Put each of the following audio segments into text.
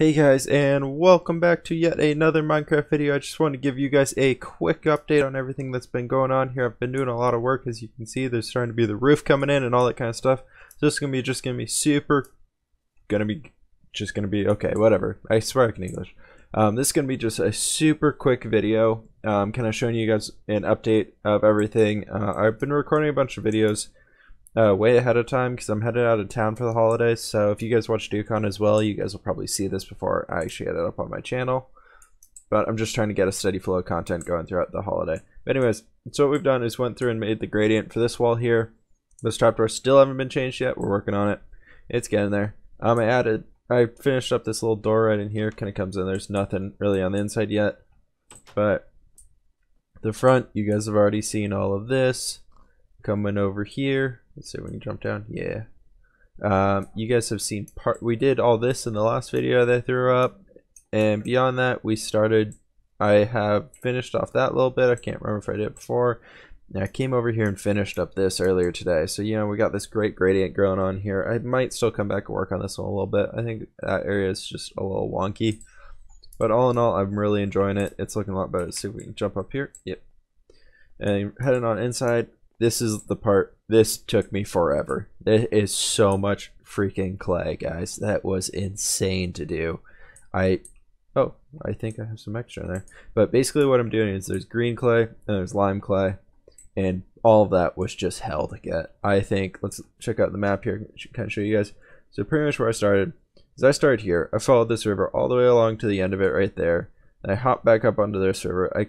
Hey guys and welcome back to yet another Minecraft video. I just want to give you guys a quick update on everything that's been going on here. I've been doing a lot of work as you can see. There's starting to be the roof coming in and all that kind of stuff. So this is to be just to be super, to be just to be, okay, whatever. I swear I can English. Um, this is to be just a super quick video, um, kind of showing you guys an update of everything. Uh, I've been recording a bunch of videos uh, way ahead of time because I'm headed out of town for the holidays. So if you guys watch Dukon as well, you guys will probably see this before I actually get it up on my channel. But I'm just trying to get a steady flow of content going throughout the holiday. But anyways, so what we've done is went through and made the gradient for this wall here. This trapdoor still haven't been changed yet. We're working on it. It's getting there. Um, I added, I finished up this little door right in here. Kind of comes in. There's nothing really on the inside yet. But the front, you guys have already seen all of this. Coming over here Let's see we can jump down. Yeah. Um, you guys have seen part. We did all this in the last video that I threw up, and beyond that, we started. I have finished off that little bit. I can't remember if I did it before. I came over here and finished up this earlier today. So, you know, we got this great gradient going on here. I might still come back and work on this one a little bit. I think that area is just a little wonky. But all in all, I'm really enjoying it. It's looking a lot better. Let's see if we can jump up here. Yep. And heading on inside, this is the part this took me forever. It is so much freaking clay guys. That was insane to do. I oh i think i have some extra in there. But basically what i'm doing is there's green clay and there's lime clay and all of that was just hell to get. I think let's check out the map here of show you guys. So pretty much where i started is i started here. I followed this river all the way along to the end of it right there. I hopped back up onto this river. I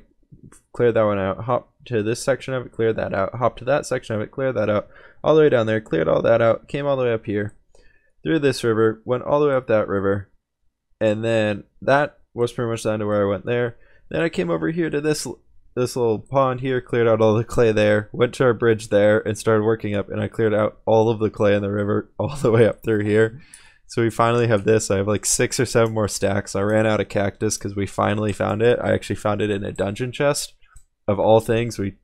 cleared that one out, hop to this section of it, clear that out, hop to that section of it, clear that out, all the way down there, cleared all that out, came all the way up here, through this river, went all the way up that river, and then that was pretty much down to where I went there. Then I came over here to this this little pond here, cleared out all the clay there, went to our bridge there, and started working up, and I cleared out all of the clay in the river all the way up through here. So we finally have this. I have like six or seven more stacks. I ran out of cactus because we finally found it. I actually found it in a dungeon chest. Of all things, we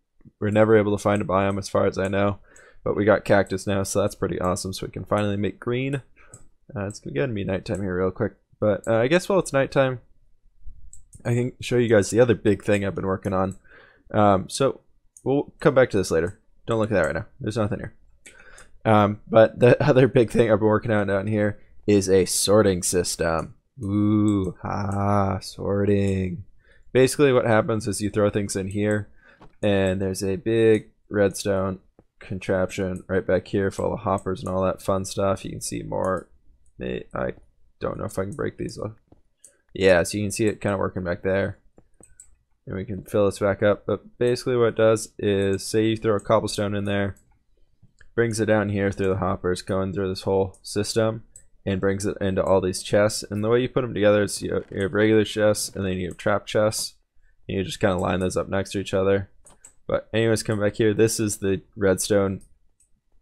were never able to find a biome as far as I know. But we got cactus now, so that's pretty awesome. So we can finally make green. Uh, it's going to be nighttime here real quick. But uh, I guess while it's nighttime, I can show you guys the other big thing I've been working on. Um, so we'll come back to this later. Don't look at that right now. There's nothing here. Um, but the other big thing I've been working on down here is a sorting system. Ooh, ah, sorting. Basically what happens is you throw things in here and there's a big redstone contraption right back here full of hoppers and all that fun stuff. You can see more. I don't know if I can break these off. Yeah, so you can see it kind of working back there. And we can fill this back up. But basically what it does is say you throw a cobblestone in there, brings it down here through the hoppers going through this whole system and brings it into all these chests. And the way you put them together is you have regular chests and then you have trap chests. And you just kind of line those up next to each other. But anyways, come back here. This is the redstone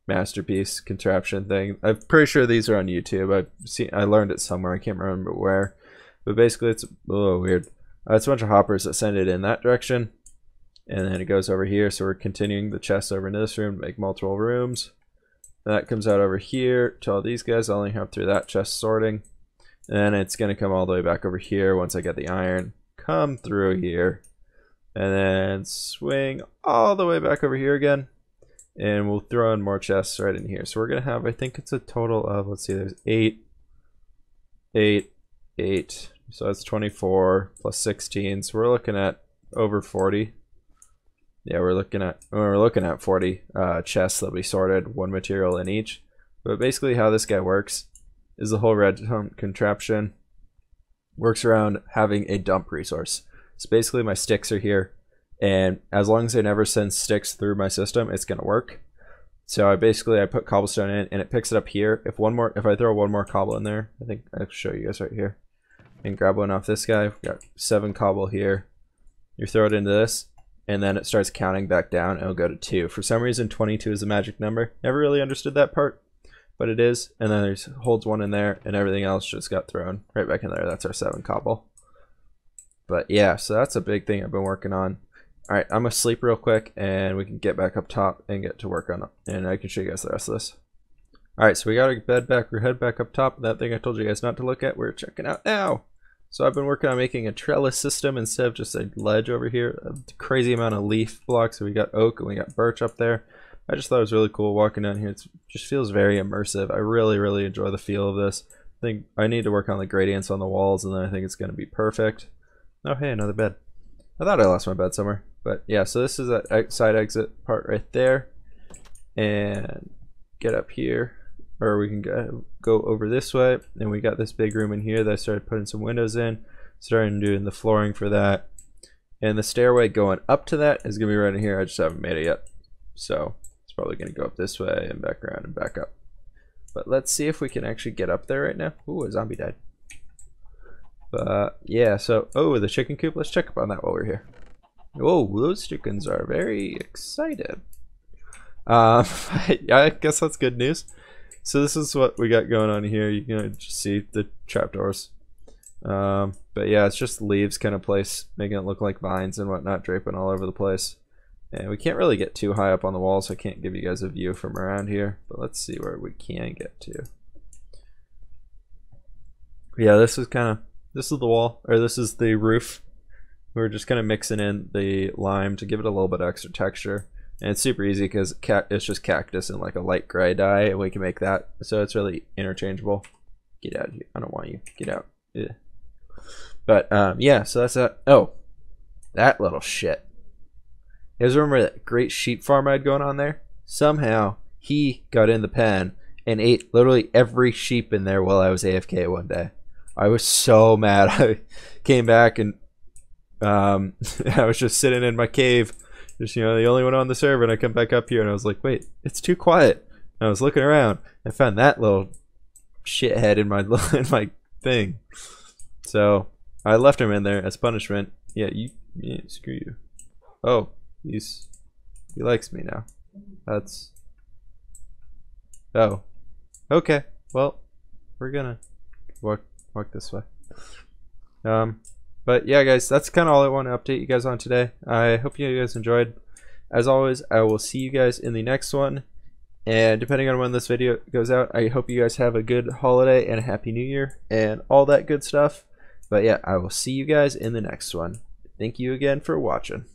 masterpiece contraption thing. I'm pretty sure these are on YouTube. I've seen, I learned it somewhere. I can't remember where. But basically, it's a little weird. Uh, it's a bunch of hoppers that send it in that direction. And then it goes over here. So we're continuing the chests over into this room to make multiple rooms. That comes out over here to all these guys. I only have through that chest sorting. And it's going to come all the way back over here once I get the iron. Come through here. And then swing all the way back over here again. And we'll throw in more chests right in here. So we're going to have, I think it's a total of, let's see, there's 8, 8, 8. So that's 24 plus 16. So we're looking at over 40 yeah, we're looking at we're looking at 40 uh, chests that'll be sorted, one material in each. But basically, how this guy works is the whole redstone contraption works around having a dump resource. So basically, my sticks are here, and as long as I never send sticks through my system, it's gonna work. So I basically I put cobblestone in, and it picks it up here. If one more, if I throw one more cobble in there, I think I'll show you guys right here, and grab one off this guy. We've got seven cobble here. You throw it into this, and then it starts counting back down. It'll go to 2. For some reason, 22 is a magic number. Never really understood that part, but it is. And then there's holds one in there, and everything else just got thrown right back in there. That's our 7 cobble. But yeah, so that's a big thing I've been working on. Alright, I'm going to sleep real quick, and we can get back up top and get to work on it. And I can show you guys the rest of this. Alright, so we got our bed back. We're head back up top. That thing I told you guys not to look at, we're checking out now. So I've been working on making a trellis system instead of just a ledge over here. A crazy amount of leaf blocks. So we got oak and we got birch up there. I just thought it was really cool walking down here. It just feels very immersive. I really, really enjoy the feel of this. I think I need to work on the gradients on the walls and then I think it's going to be perfect. Oh, hey, another bed. I thought I lost my bed somewhere. But yeah, so this is that side exit part right there. And get up here or we can go, go over this way. And we got this big room in here that I started putting some windows in starting doing the flooring for that. And the stairway going up to that is gonna be right in here. I just haven't made it yet. So it's probably gonna go up this way and back around and back up. But let's see if we can actually get up there right now. Ooh, a zombie died. But yeah so oh the chicken coop. Let's check up on that while we're here. Oh those chickens are very excited. Um, I guess that's good news so this is what we got going on here. You can just see the trapdoors. Um, but yeah, it's just leaves kind of place, making it look like vines and whatnot, draping all over the place. And we can't really get too high up on the wall, so I can't give you guys a view from around here. But let's see where we can get to. Yeah, this is kind of, this is the wall, or this is the roof. We're just kind of mixing in the lime to give it a little bit extra texture. And it's super easy because it's just cactus and like a light gray dye, and we can make that. So it's really interchangeable. Get out of here. I don't want you. Get out. Yeah. But um, yeah, so that's that. Oh, that little shit. You guys remember that great sheep farm I had going on there? Somehow he got in the pen and ate literally every sheep in there while I was AFK one day. I was so mad. I came back and um, I was just sitting in my cave just you know the only one on the server and I come back up here and I was like wait it's too quiet. And I was looking around. I found that little shithead in my in my thing. So I left him in there as punishment. Yeah you yeah, screw you. Oh he's he likes me now. That's oh okay. Well we're gonna walk walk this way. Um but yeah, guys, that's kind of all I want to update you guys on today. I hope you guys enjoyed. As always, I will see you guys in the next one. And depending on when this video goes out, I hope you guys have a good holiday and a happy new year and all that good stuff. But yeah, I will see you guys in the next one. Thank you again for watching.